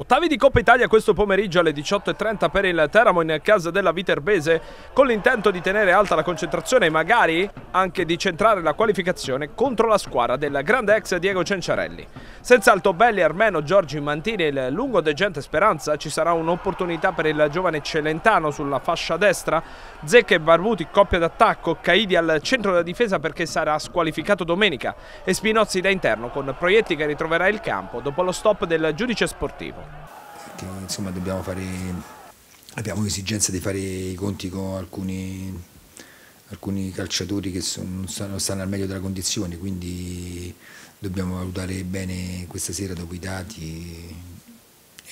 Ottavi di Coppa Italia questo pomeriggio alle 18.30 per il Teramo in casa della Viterbese con l'intento di tenere alta la concentrazione e magari anche di centrare la qualificazione contro la squadra del grande ex Diego Cenciarelli. Senza Altobelli, Armeno, Giorgi, Mantini e il lungo degente Speranza ci sarà un'opportunità per il giovane Celentano sulla fascia destra, Zecche e Barbuti coppia d'attacco, Caidi al centro della difesa perché sarà squalificato domenica. E Spinozzi da interno con Proietti che ritroverà il campo dopo lo stop del giudice sportivo che insomma fare, abbiamo esigenza di fare i conti con alcuni, alcuni calciatori che sono, non, stanno, stanno al meglio della condizione, quindi dobbiamo valutare bene questa sera dopo i dati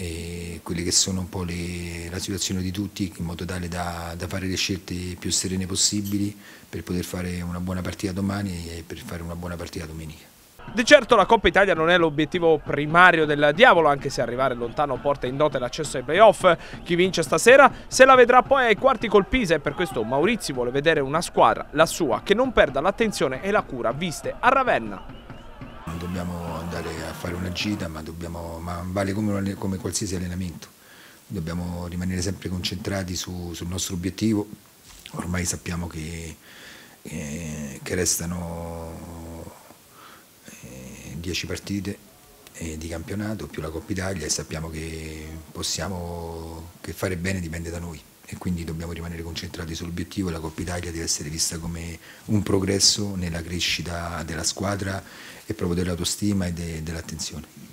e quelle che sono un po' le, la situazione di tutti in modo tale da, da, fare le scelte più serene possibili per poter fare una buona partita domani e per fare una buona partita domenica. Di certo la Coppa Italia non è l'obiettivo primario del Diavolo, anche se arrivare lontano porta in dote l'accesso ai playoff. Chi vince stasera se la vedrà poi ai quarti col Pisa e per questo Maurizio vuole vedere una squadra, la sua, che non perda l'attenzione e la cura viste a Ravenna. Non dobbiamo andare a fare una gita, ma, dobbiamo, ma vale come, come, qualsiasi allenamento. Dobbiamo rimanere sempre concentrati su, sul nostro obiettivo. Ormai sappiamo che, eh, che restano 10 partite eh, di campionato più la Coppa Italia e sappiamo che possiamo che fare bene dipende da noi e quindi dobbiamo rimanere concentrati sull'obiettivo la Coppa Italia deve essere vista come un progresso nella crescita della squadra e proprio dell'autostima e de, dell'attenzione.